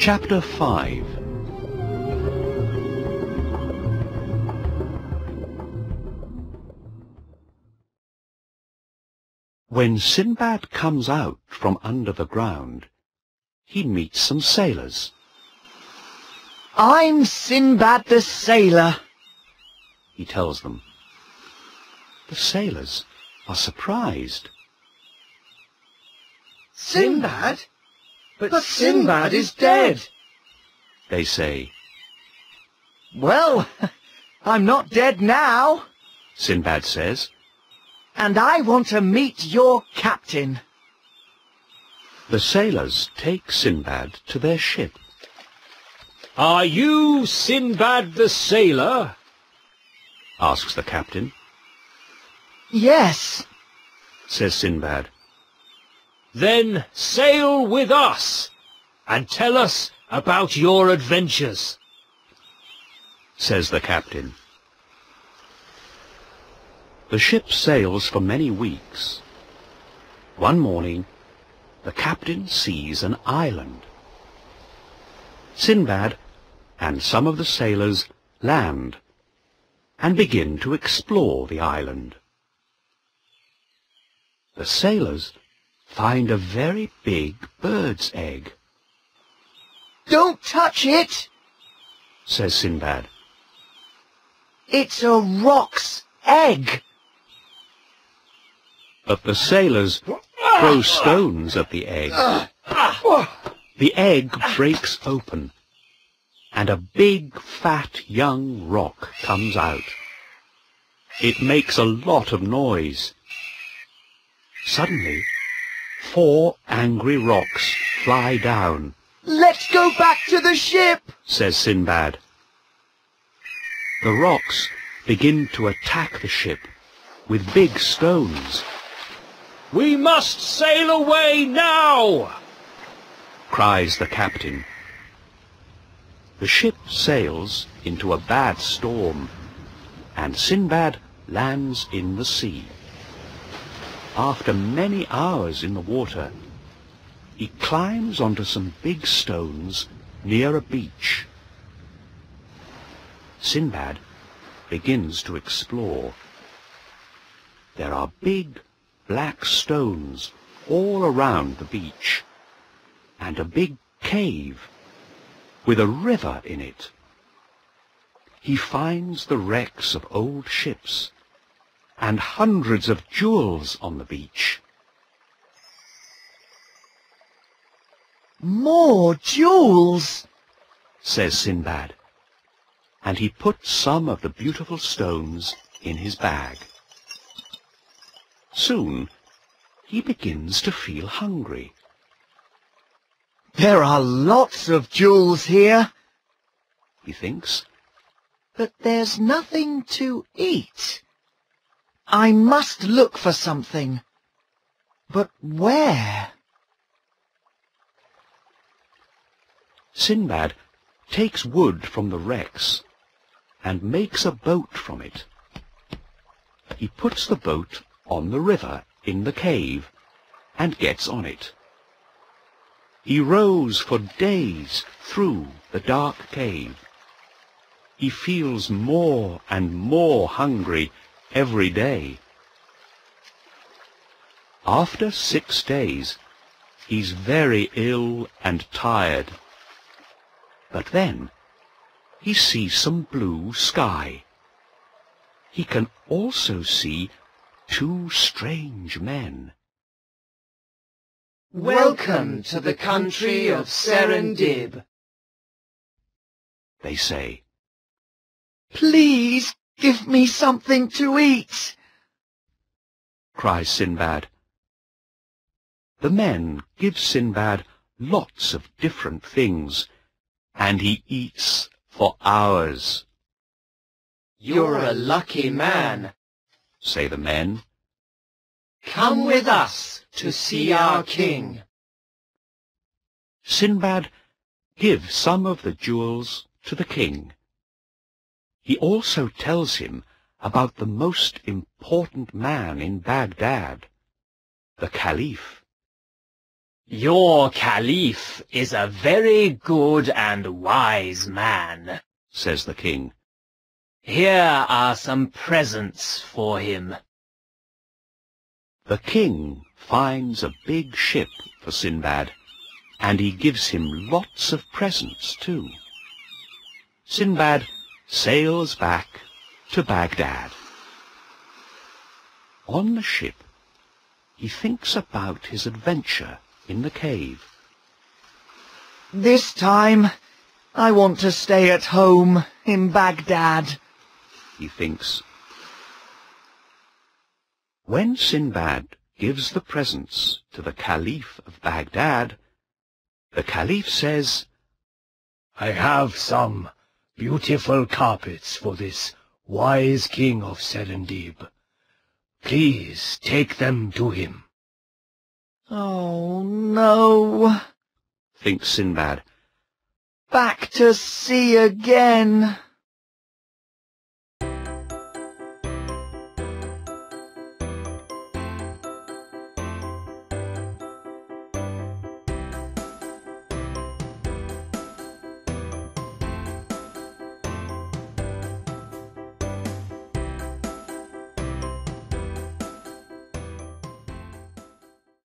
Chapter 5 When Sinbad comes out from under the ground, he meets some sailors. I'm Sinbad the Sailor, he tells them. The sailors are surprised. Sinbad? But Sinbad is dead. They say, Well, I'm not dead now, Sinbad says, and I want to meet your captain. the sailors take Sinbad to their ship. Are you Sinbad the sailor? asks the captain. Yes, Says Sinbad, Then sail with us and tell us about your adventures. says the captain. The ship sails for many weeks. One morning, the captain sees an island. Sinbad and some of the sailors land and begin to explore the island. The sailors find a very big bird's egg, don't touch it. says Sinbad. It's a roc's egg. But the sailors throw stones at the egg. The egg breaks open, and a big, fat, young roc comes out. It makes a lot of noise. Suddenly, four angry rocs fly down, Let's go back to the ship. says Sinbad. The rocs begin to attack the ship with big stones. We must sail away now! cries the captain. The ship sails into a bad storm, and Sinbad lands in the sea. After many hours in the water, he climbs onto some big stones near a beach. Sinbad begins to explore. There are big black stones all around the beach, and a big cave with a river in it. He finds the wrecks of old ships and hundreds of jewels on the beach. More jewels. says Sinbad, and he puts some of the beautiful stones in his bag. Soon he begins to feel hungry. There are lots of jewels here, He thinks, but there's nothing to eat. I must look for something. But where? Sinbad takes wood from the wrecks and makes a boat from it. He puts the boat on the river in the cave and gets on it. He rows for days through the dark cave. He feels more and more hungry every day. After six days, he's very ill and tired. But then he sees some blue sky. He can also see two strange men. Welcome to the country of Serendib. They say, Please give me something to eat. cries Sinbad. The men give Sinbad lots of different things, and he eats for hours, You're a lucky man. say the men. Come with us to see our king. Sinbad gives some of the jewels to the king. He also tells him about the most important man in Baghdad, the Caliph. Your Caliph is a very good and wise man, says the king. Here are some presents for him. The king finds a big ship for Sinbad, and he gives him lots of presents too. Sinbad sails back to Baghdad. On the ship, he thinks about his adventure in the cave. This time, I want to stay at home in Baghdad, he thinks. When Sinbad gives the presents to the Caliph of Baghdad, the Caliph says, I have some beautiful carpets for this wise king of Serendib. Please take them to him. Oh, no, thinks Sinbad. Back to sea again.